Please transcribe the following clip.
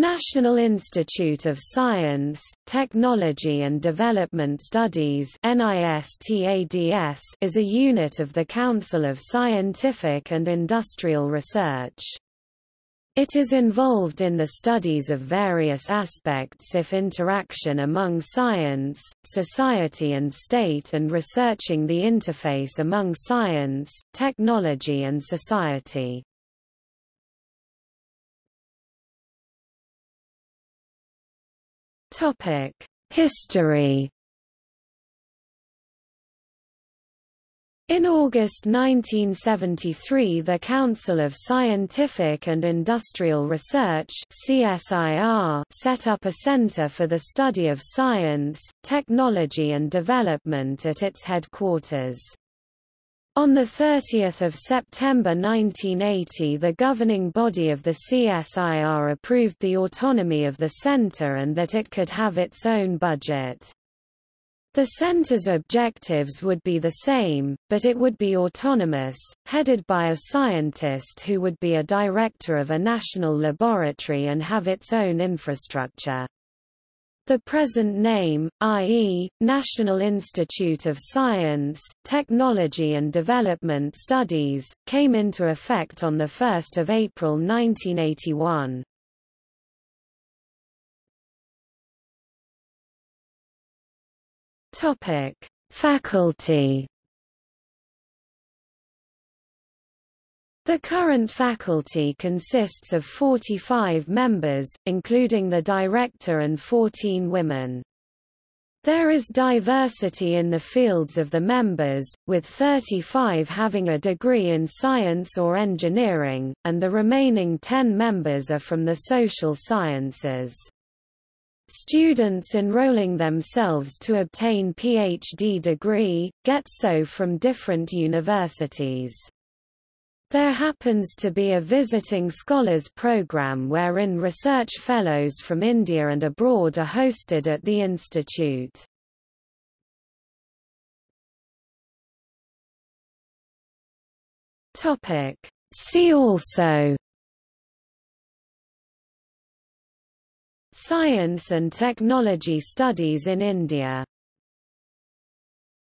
National Institute of Science, Technology and Development Studies is a unit of the Council of Scientific and Industrial Research. It is involved in the studies of various aspects of interaction among science, society and state and researching the interface among science, technology and society. History In August 1973 the Council of Scientific and Industrial Research CSIR set up a center for the study of science, technology and development at its headquarters. On 30 September 1980 the governing body of the CSIR approved the autonomy of the centre and that it could have its own budget. The centre's objectives would be the same, but it would be autonomous, headed by a scientist who would be a director of a national laboratory and have its own infrastructure. The present name, i.e., National Institute of Science, Technology and Development Studies, came into effect on 1 April 1981. Faculty The current faculty consists of 45 members, including the director and 14 women. There is diversity in the fields of the members, with 35 having a degree in science or engineering, and the remaining 10 members are from the social sciences. Students enrolling themselves to obtain PhD degree, get so from different universities. There happens to be a visiting scholars program wherein research fellows from India and abroad are hosted at the institute. Topic. See also Science and technology studies in India